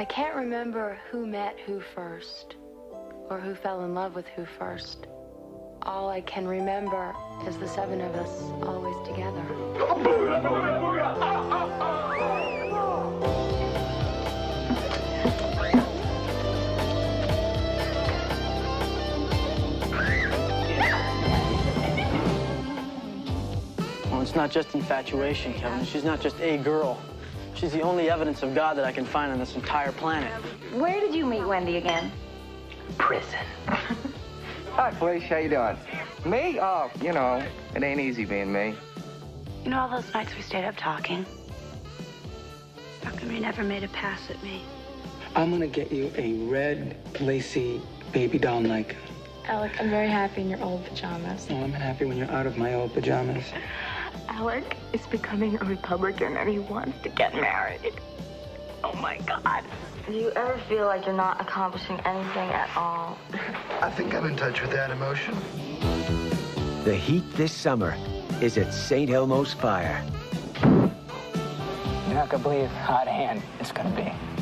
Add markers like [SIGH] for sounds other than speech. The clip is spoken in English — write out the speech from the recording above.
I can't remember who met who first, or who fell in love with who first. All I can remember is the seven of us always together. Well, it's not just infatuation, Kevin. She's not just a girl. She's the only evidence of God that I can find on this entire planet. Where did you meet Wendy again? Prison. [LAUGHS] Hi, Felicia. How you doing? Me? Oh, you know, it ain't easy being me. You know all those nights we stayed up talking? How come you never made a pass at me? I'm gonna get you a red, lacy baby doll nightie. Alec, I'm very happy in your old pajamas. Oh, I'm happy when you're out of my old pajamas. [LAUGHS] Alec is becoming a Republican and he wants to get married. Oh my God. Do you ever feel like you're not accomplishing anything at all? [LAUGHS] I think I'm in touch with that emotion. The heat this summer is at St. Elmo's Fire. You're not gonna believe how out of hand it's gonna be.